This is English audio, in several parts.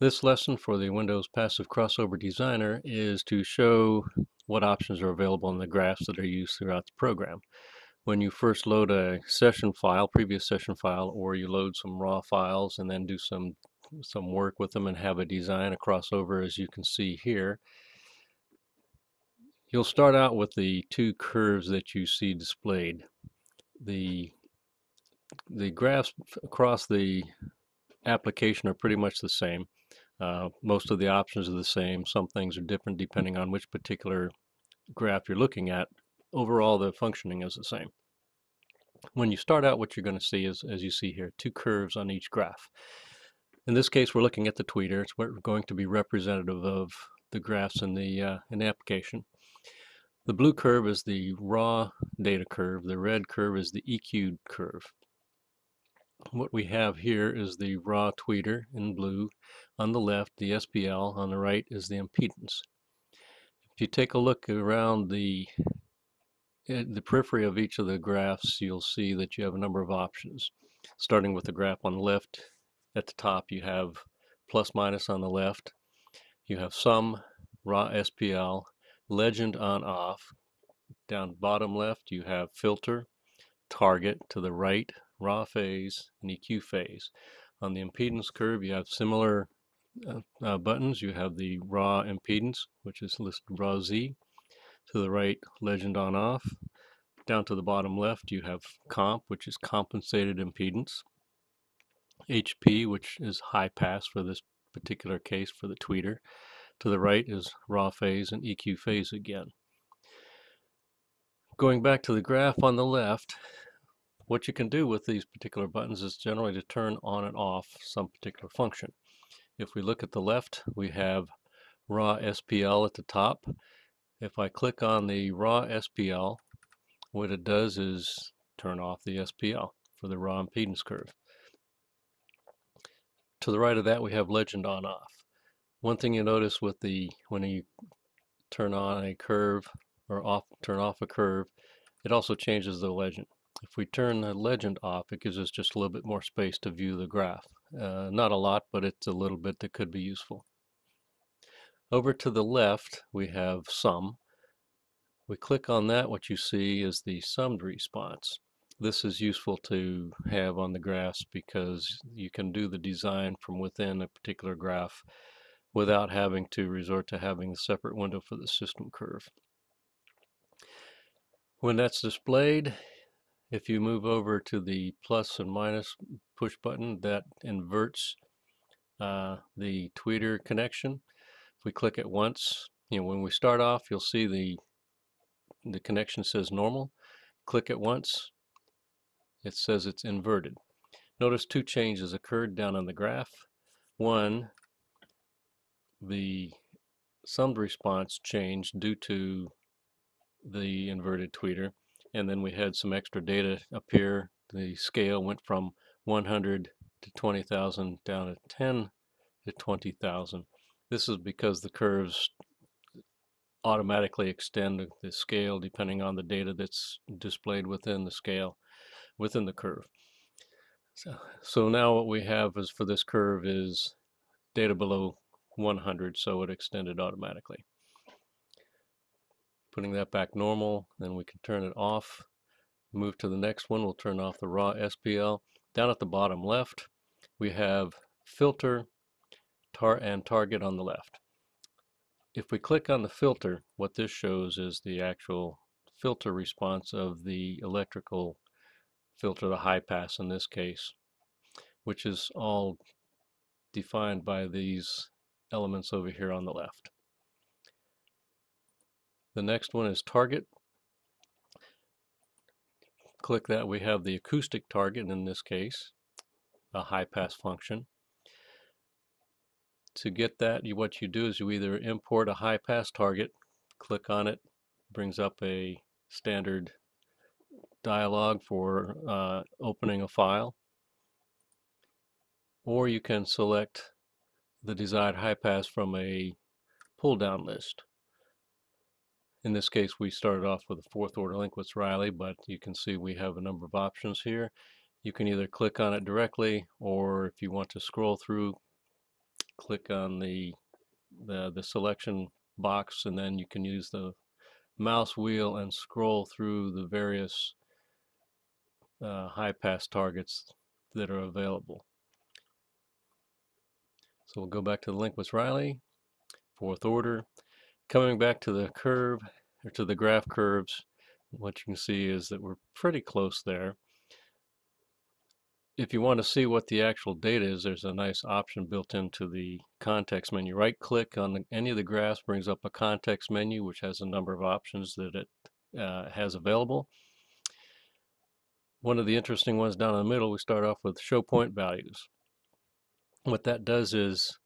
This lesson for the Windows Passive Crossover Designer is to show what options are available in the graphs that are used throughout the program. When you first load a session file, previous session file, or you load some raw files and then do some some work with them and have a design, a crossover as you can see here, you'll start out with the two curves that you see displayed. The the graphs across the application are pretty much the same. Uh, most of the options are the same. Some things are different depending on which particular graph you're looking at. Overall, the functioning is the same. When you start out, what you're going to see is, as you see here, two curves on each graph. In this case, we're looking at the tweeter. It's going to be representative of the graphs in the, uh, in the application. The blue curve is the raw data curve. The red curve is the EQ'd curve what we have here is the raw tweeter in blue. On the left, the SPL. On the right is the impedance. If you take a look around the eh, the periphery of each of the graphs, you'll see that you have a number of options. Starting with the graph on the left, at the top you have plus minus on the left. You have sum, raw SPL, legend on off. Down bottom left you have filter, target to the right, raw phase, and EQ phase. On the impedance curve, you have similar uh, uh, buttons. You have the raw impedance, which is listed raw Z. To the right, legend on off. Down to the bottom left, you have comp, which is compensated impedance. HP, which is high pass for this particular case for the tweeter. To the right is raw phase and EQ phase again. Going back to the graph on the left, what you can do with these particular buttons is generally to turn on and off some particular function. If we look at the left, we have raw SPL at the top. If I click on the raw SPL, what it does is turn off the SPL for the raw impedance curve. To the right of that, we have legend on off. One thing you notice with the when you turn on a curve or off turn off a curve, it also changes the legend. If we turn the legend off, it gives us just a little bit more space to view the graph. Uh, not a lot, but it's a little bit that could be useful. Over to the left, we have sum. We click on that, what you see is the summed response. This is useful to have on the graphs because you can do the design from within a particular graph without having to resort to having a separate window for the system curve. When that's displayed, if you move over to the plus and minus push button, that inverts uh, the tweeter connection. If we click it once, you know, when we start off, you'll see the the connection says normal. Click it once, it says it's inverted. Notice two changes occurred down on the graph. One, the summed response changed due to the inverted tweeter and then we had some extra data appear. The scale went from 100 to 20,000 down to 10 to 20,000. This is because the curves automatically extend the scale depending on the data that's displayed within the scale, within the curve. So, so now what we have is for this curve is data below 100, so it extended automatically putting that back normal then we can turn it off. Move to the next one we'll turn off the raw SPL down at the bottom left we have filter tar and target on the left. If we click on the filter what this shows is the actual filter response of the electrical filter the high pass in this case which is all defined by these elements over here on the left the next one is target. Click that, we have the acoustic target in this case, a high pass function. To get that, you, what you do is you either import a high pass target, click on it, brings up a standard dialog for uh, opening a file, or you can select the desired high pass from a pull down list. In this case, we started off with a fourth order Linkwitz-Riley, but you can see we have a number of options here. You can either click on it directly, or if you want to scroll through, click on the, the, the selection box and then you can use the mouse wheel and scroll through the various uh, high pass targets that are available. So we'll go back to the Linkwitz-Riley, fourth order. Coming back to the curve, or to the graph curves, what you can see is that we're pretty close there. If you want to see what the actual data is, there's a nice option built into the context menu. Right click on the, any of the graphs brings up a context menu which has a number of options that it uh, has available. One of the interesting ones down in the middle, we start off with show point values. What that does is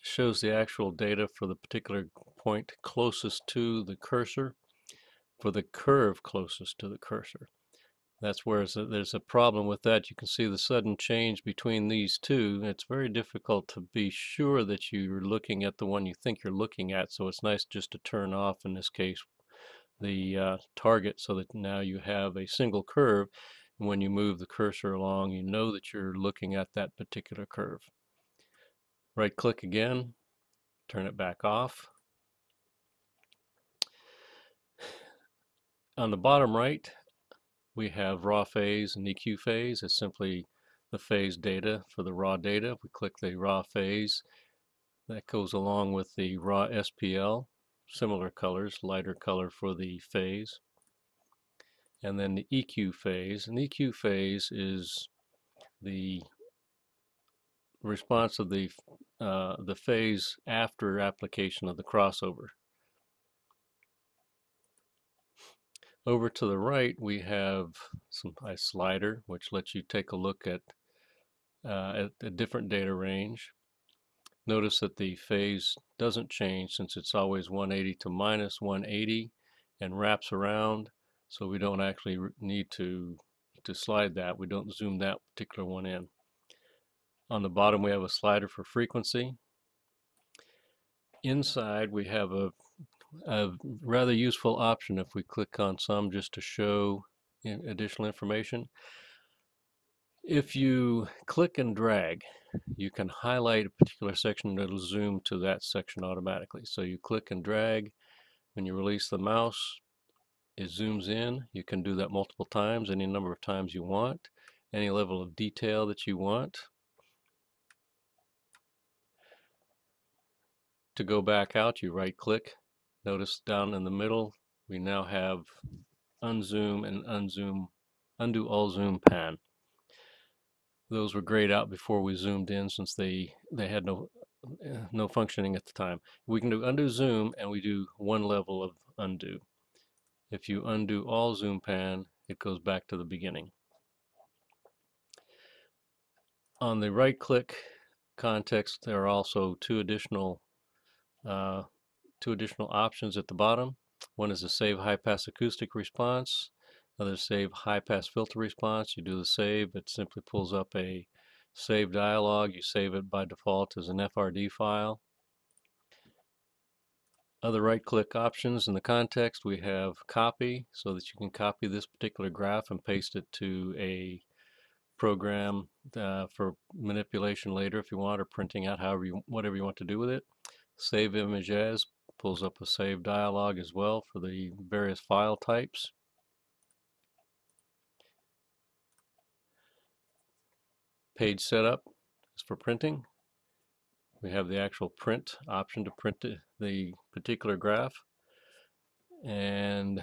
shows the actual data for the particular point closest to the cursor for the curve closest to the cursor. That's where there's a problem with that. You can see the sudden change between these two. It's very difficult to be sure that you're looking at the one you think you're looking at. So it's nice just to turn off, in this case, the uh, target so that now you have a single curve. And when you move the cursor along, you know that you're looking at that particular curve. Right click again, turn it back off. On the bottom right, we have raw phase and EQ phase. It's simply the phase data for the raw data. If we click the raw phase. That goes along with the raw SPL, similar colors, lighter color for the phase. And then the EQ phase. And the EQ phase is the response of the uh, the phase after application of the crossover. Over to the right, we have some a slider, which lets you take a look at, uh, at a different data range. Notice that the phase doesn't change since it's always 180 to minus 180 and wraps around, so we don't actually need to, to slide that. We don't zoom that particular one in. On the bottom, we have a slider for frequency. Inside, we have a a rather useful option if we click on some just to show additional information. If you click and drag, you can highlight a particular section that will zoom to that section automatically. So you click and drag. When you release the mouse, it zooms in. You can do that multiple times, any number of times you want, any level of detail that you want. To go back out, you right click Notice down in the middle, we now have unzoom and unzoom, undo all zoom pan. Those were grayed out before we zoomed in since they, they had no, no functioning at the time. We can do undo zoom and we do one level of undo. If you undo all zoom pan, it goes back to the beginning. On the right click context, there are also two additional uh, two additional options at the bottom. One is a save high pass acoustic response. Another save high pass filter response. You do the save, it simply pulls up a save dialog. You save it by default as an FRD file. Other right click options in the context we have copy so that you can copy this particular graph and paste it to a program uh, for manipulation later if you want or printing out however you whatever you want to do with it. Save image as pulls up a save dialog as well for the various file types. Page setup is for printing. We have the actual print option to print the particular graph. And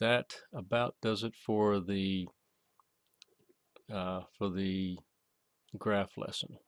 that about does it for the uh, for the graph lesson.